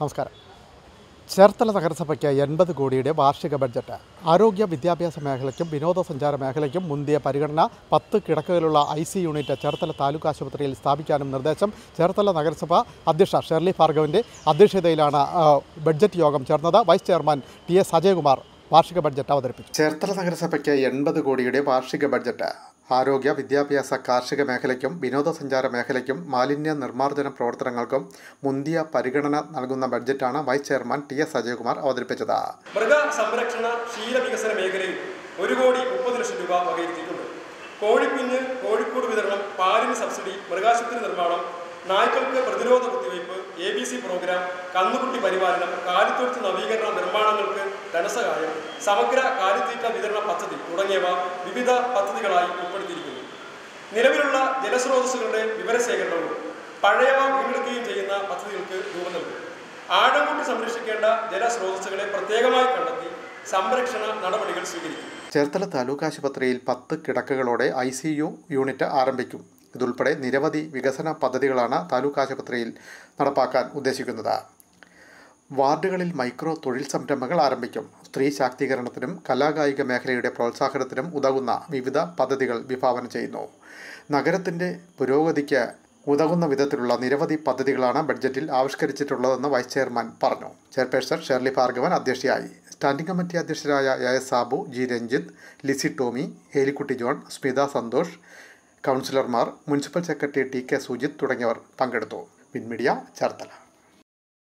നമസ്കാരം. ചേർത്തല നഗരസഭയ്ക്ക് എൺപത് കോടിയുടെ വാർഷിക ബഡ്ജറ്റ്. ആരോഗ്യ വിദ്യാഭ്യാസ മേഖലയ്ക്കും വിനോദസഞ്ചാര മേഖലയ്ക്കും മുന്തിയ പരിഗണന പത്ത് കിടക്കകളുള്ള I C unit Cherthala taluk ആശുപത്രിയിൽ സ്ഥാപിക്കാനും നിർദ്ദേശം ചേർത്തല നഗരസഭ അധ്യക്ഷ ഷെർലി ഭാർഗവിന്റെ അധ്യക്ഷതയിലാണ് ബഡ്ജറ്റ് യോഗം ചേർന്നത്. Vice chairman T S Ajayakumar വാർഷിക ബഡ്ജറ്റ് അവതരിപ്പിച്ചു. ചേർത്തല നഗരസഭയ്ക്ക് എൺപത് കോടിയുടെ വാർഷിക ബഡ്ജറ്റ്. ആരോഗ്യ വിദ്യാഭ്യാസ കാർഷിക മേഖലയ്ക്കും വിനോദസഞ്ചാര മേഖലയ്ക്കും മാലിന്യ നിർമ്മാർജന പ്രവർത്തനങ്ങൾക്കും മുന്തിയ പരിഗണന നൽകുന്ന ബഡ്ജറ്റാണ് vice chairman T S Ajayakumar അവതരിപ്പിച്ചത്. മൃഗ സംരക്ഷണ ക്ഷീര വികസന മേഖലയിൽ ഒരു കോടി മുപ്പത് ലക്ഷം രൂപ വകയിരുത്തിയിട്ടുണ്ട്. കോഴിക്കുഞ്ഞ് കോഴിക്കൂട് വിതരണം പാലിന് സബ്സിഡി മൃഗാശുപത്രി നിർമ്മാണം നായ്ക്കൾക്ക് പ്രതിരോധ കുത്തിവയ്പ് എ ബി സി പ്രോഗ്രാം കന്നുകുട്ടി പരിപാലനം കാലിത്തൊഴുത്ത് നവീകരണ നിർമ്മാണങ്ങൾക്ക് ധനസഹായം സമഗ്ര കാലിത്തീറ്റ വിതരണ തുടങ്ങിയവ വിവിധ പദ്ധതികളായി ഉൾപ്പെടുത്തിയിരിക്കുന്നു. നിലവിലുള്ള ജലസ്രോതസ്സുകളുടെ വിവരശേഖരണവും പഴയവ വീണ്ടെടുക്കുകയും ചെയ്യുന്ന പദ്ധതികൾക്ക് രൂപം നൽകും. ആഴംകൂട്ടി സംരക്ഷിക്കേണ്ട ജലസ്രോതസ്സുകളെ പ്രത്യേകമായി കണ്ടെത്തി സംരക്ഷണ നടപടികൾ സ്വീകരിക്കും. ചേർത്തല താലൂക്ക് ആശുപത്രിയിൽ പത്ത് കിടക്കകളോടെ ഐ സി യു യൂണിറ്റ് ആരംഭിക്കും. ഇതുൾപ്പെടെ നിരവധി വികസന പദ്ധതികളാണ് താലൂക്ക് ആശുപത്രിയിൽ നടപ്പാക്കാൻ ഉദ്ദേശിക്കുന്നത്. വാർഡുകളിൽ മൈക്രോ തൊഴിൽ സംരംഭങ്ങൾ ആരംഭിക്കും. സ്ത്രീ ശാക്തീകരണത്തിനും കലാകായിക മേഖലയുടെ പ്രോത്സാഹനത്തിനും ഉതകുന്ന വിവിധ പദ്ധതികൾ വിഭാവനം ചെയ്യുന്നു. നഗരത്തിന്റെ പുരോഗതിക്ക് ഉതകുന്ന വിധത്തിലുള്ള നിരവധി പദ്ധതികളാണ് ബഡ്ജറ്റിൽ ആവിഷ്കരിച്ചിട്ടുള്ളതെന്ന് വൈസ് ചെയർമാൻ പറഞ്ഞു. ചെയർപേഴ്സൺ ഷെർലി ഭാർഗവൻ അധ്യക്ഷയായി. Standing committee അധ്യക്ഷരായ A S Sabu G Ranjith Lizzy Tomy Helikutty John Smitha Santhosh കൗൺസിലർമാർ municipal secretary T K Sujith തുടങ്ങിയവർ പങ്കെടുത്തു. പിൻമീഡിയ ചേർത്തല.